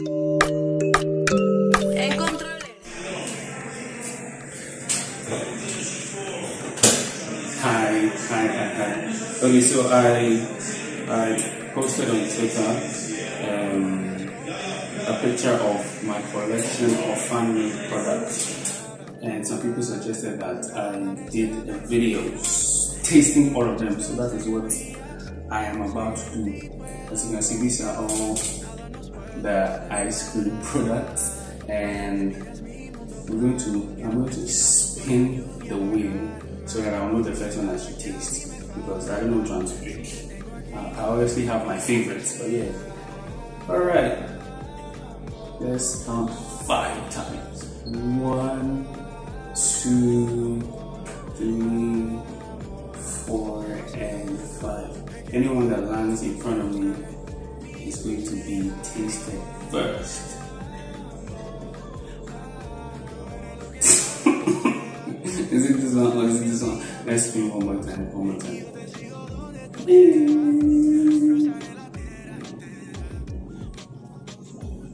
Hi, hi, hi, hi. Okay, so I I posted on Twitter um, a picture of my collection of Fan Milk products, and some people suggested that I did a video tasting all of them. So that is what I am about to do. As you can see, these are all the ice cream products, and we're going to I'm going to spin the wheel so that I'll know the first one I should taste because I don't know which one to pick. Uh, I obviously have my favorites, but yeah. Alright. Let's count five times. One, two, three, four, and five. Anyone that lands in front of me is going to be tasted first. is it this one or is it this one? Let's spin one more time, one more time.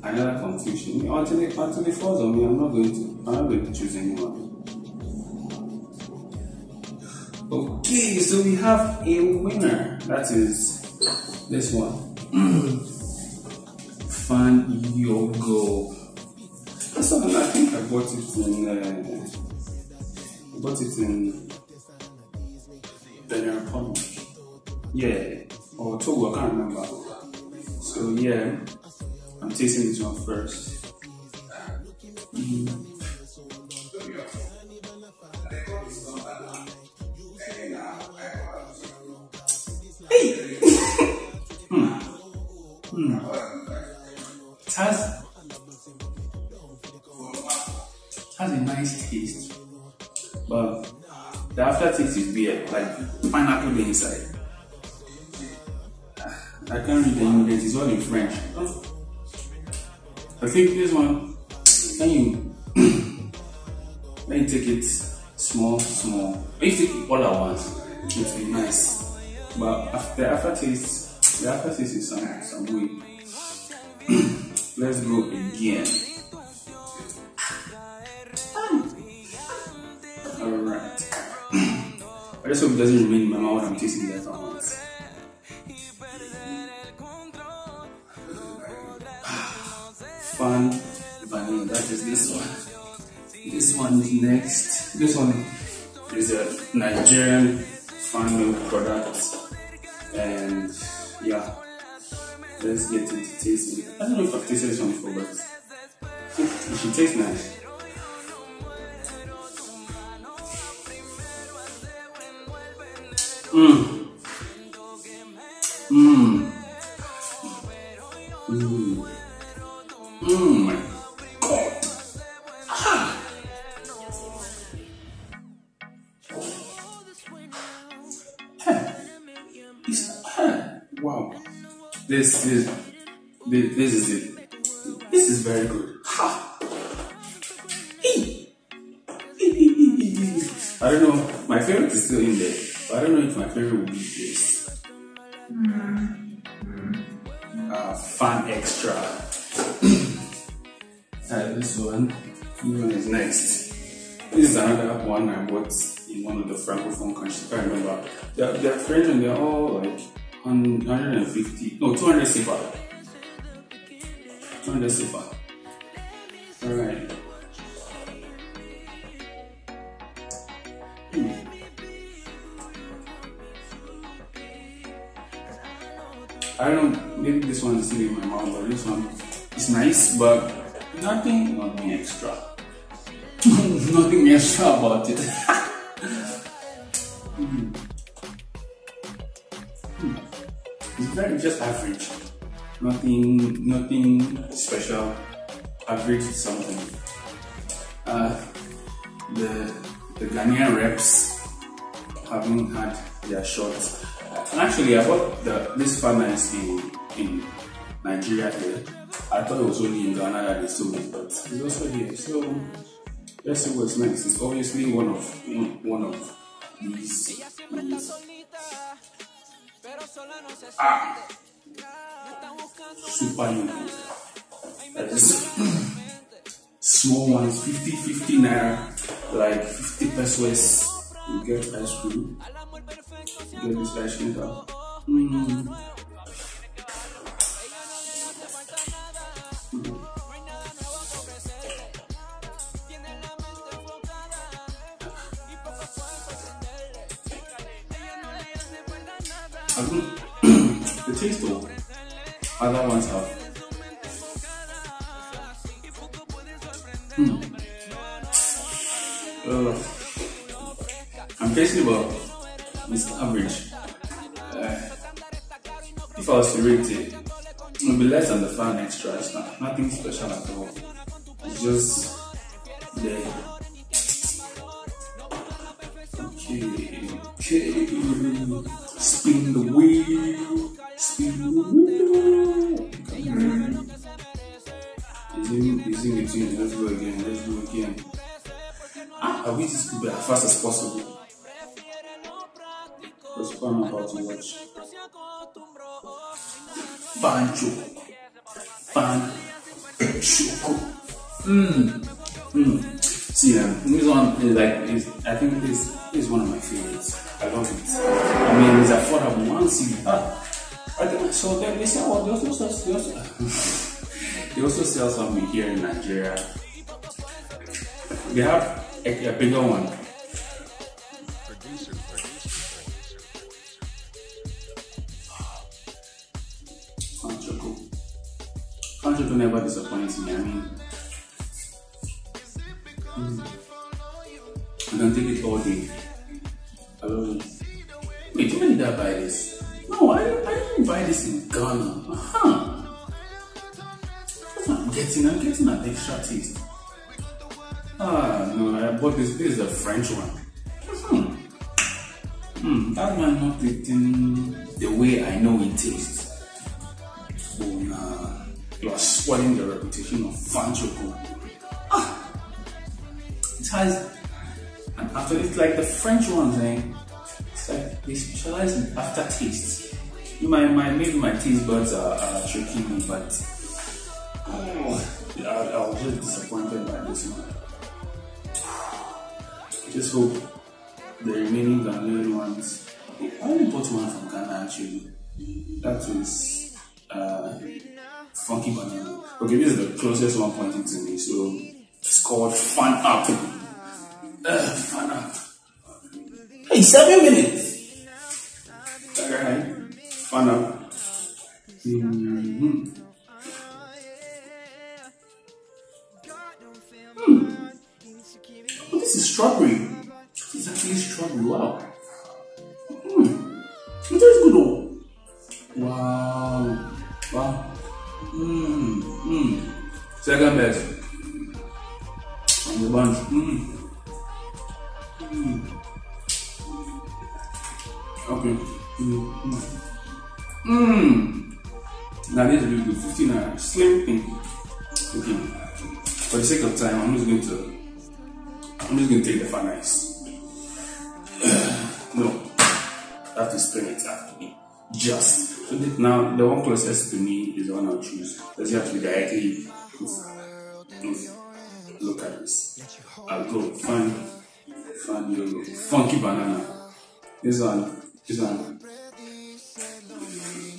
Another confusion. Until it, until it falls on me, I'm not going to I'm not going to choose anyone. Okay, so we have a winner. That is this one. Fan Yogo. That's something I think I bought it in uh, I bought it in Benin Republic. Yeah, or Togo, I can't remember. So yeah, I'm tasting this one first. Mm. Has a nice taste, but the aftertaste is weird, like pineapple inside. Ah, I can't read the ingredients, it's all in French. I think this one, can you, let you take it small, small. When you take it all at once, it will be nice. But after the aftertaste, the aftertaste is some, some way. Let's go again. I just hope it doesn't remain in my mouth when I'm tasting ones. Fun that is this one. This one is next. This one is a Nigerian fan milk product. And yeah, let's get into tasting. I don't know if I've tasted this one before, but it should taste nice. Mmm. Mmm. Mmm. Oh my god. Ah. Wow. This is this, this is it. This is very good. I don't know. My favorite is still in there. I don't know if my favorite will be this. Uh, Fan Extra. Uh, this one, this one is next. This is another one I bought in one of the francophone countries. I can't remember. They're, they're French and they're all like 150, no, 200 CFA. 200 CFA. I don't know, maybe this one is in my mouth, but this one is nice, but nothing, nothing extra. nothing extra about it. Hmm. Hmm. It's very just average. Nothing, nothing special. Average something. Uh, the the Ghanaian reps haven't had their shots. And actually, I bought the, this finance in in Nigeria here. I thought it was only in Ghana that they sold it, but it's also here. So let's see what's next. It's obviously one of one of these. Ah, super unique. There's small ones, 50, 50 naira, like 50 pesos. You get ice cream. Get this cream. Mm. The taste of. Hmm. Uh, I'm tasting about it's average. Uh, if I was to rate it, it would be less than the fan extra. It's not, nothing special at all. It's just there. Okay, okay. Spin the wheel, spin the wheel. Is is between. Let's go again. Let's go again. Ah, I wish this could be as fast as possible. Because what I'm about to watch. Mmm. Mmm. See, um, this one is like, is, I think this is one of my favorites. I love it. I mean, it's affordable. One cedi. Ah, I think so. Then they sell what? They also. They also, they also sell something here in Nigeria. They have a, a bigger one. Never disappoints me. I mean, mm, I can take it all day. I. Wait, when did I buy this? No, I, I didn't buy this in Ghana. That's what I'm getting. I'm getting an extra taste. Ah, no, I bought this. This is a French one. Hmm. Hmm, that might not tasting the way I know it tastes. Oh, nah. You are spoiling the reputation of Fanchoco. Ah! It has, and after it's like the French ones, eh? It's like they specialize in aftertaste. My, my, maybe my taste buds are, are tricking me, but oh, I, I was just disappointed by this one. Just hope the remaining Ghanaian ones. I only bought one from Ghana actually. That was uh, Funky Banana. Okay, this is the closest one pointing to me, so it's called Fun Up. Uh, fun Up. Hey, seven minutes! Alright, Fun Up. Mm-hmm. Hmm. Oh, this is strawberry. This is actually strawberry. Wow. Hmm. It tastes good though. Wow. Wow. Mmm. Mmm. Second best. The bunch. Mmm. Mmm. Okay. Mmm. Mmm. Now this is really good. 15 naira. Slim thing. Okay. For the sake of time, I'm just going to I'm just going to take the FanIce. no. I have to spin it after me. Just. So the, now, the one closest to me is the one I'll choose. Does it have to be directly? Look at this. I'll go. Fun. Fun yellow. Funky banana. This one. This one.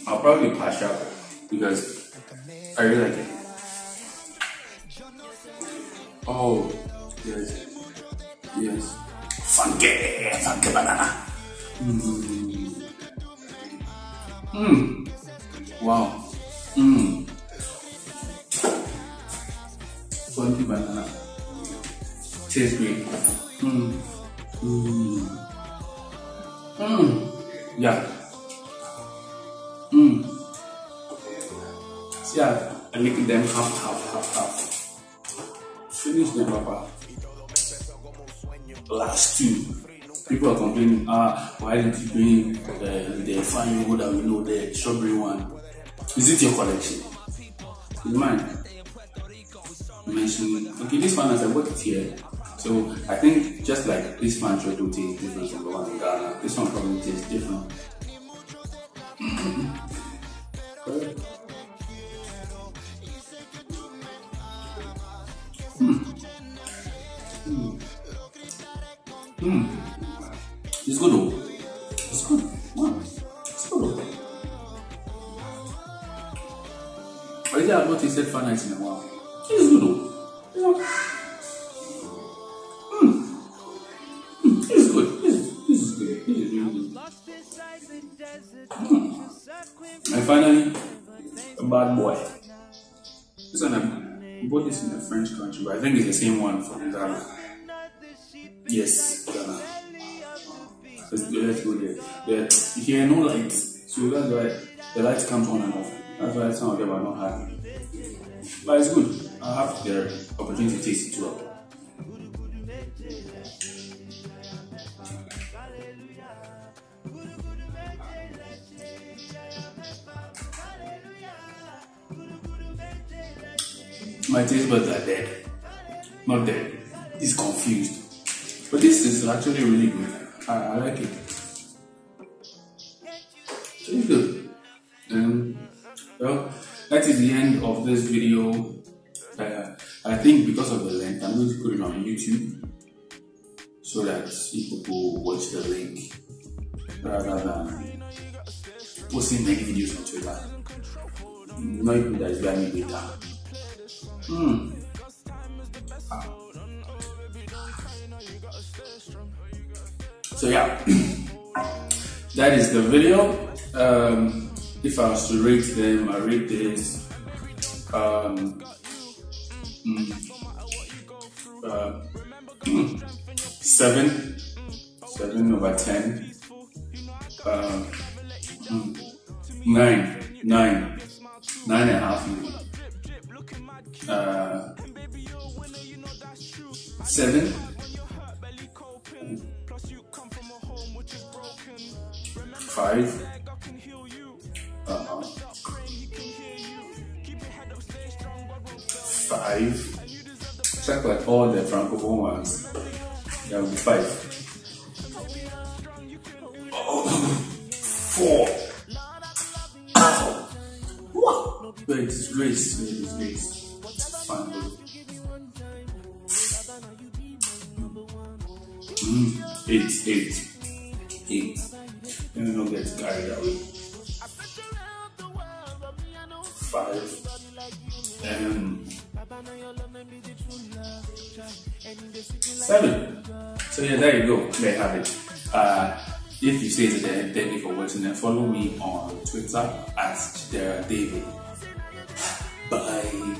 I'll probably pass out because I really like it. Oh, yes. Yes. Funky, funky banana. Mmm. Mmm. Wow. Mmm. Funky banana. Tastes great. Mmm. Mmm. Mmm. Yeah. Mmm. See, I, I make them half, half, half, half. Finish them, Papa last two. People are complaining, ah, why did you bring uh, the Fan Yogo that we know, the strawberry one? Is it your collection? Is mine? Mention, okay, this one has bought it here. So I think just like this one do taste different from the one in Ghana, this one probably tastes different. Hmm. Hmm. Hmm. Think I've not tasted fun nights in a while. It's good though. Yeah. Hmm. Hmm. Good. This is, good. This is really good. Hmm. And finally, a bad boy. This one I bought this in a French country, but I think it's the same one from Ghana. Yes, Ghana. Let's, go there. Here, no lights, so that's why the lights comes on and off. That's why some of them are not happy. But it's good. I have the opportunity to taste it too. My taste buds are dead. Not dead. It's confused. But this is actually really good. I, I like it. It's good. Um, well, that is the end of this video. Uh, I think because of the length, I'm going to put it on YouTube so that people watch the link rather than posting many videos on Twitter. Not even that is very data. Hmm. So yeah, that is the video. Um, if I was to rate them, I rate this um, mm, uh, mm, seven, seven over ten, uh, mm, nine, nine, nine and a half maybe. Uh, seven. Five. Five. Check like all the francophone ones. There will be five. Oh, four. Wow. Wait, it's grace. Wait, it's grace. Mm, eight, eight, eight. Let me not get carried away. Five. And seven. So yeah, there you go. There you have it. Uh, if you stay today, thank you for watching and follow me on Twitter at Chiderah David. Bye.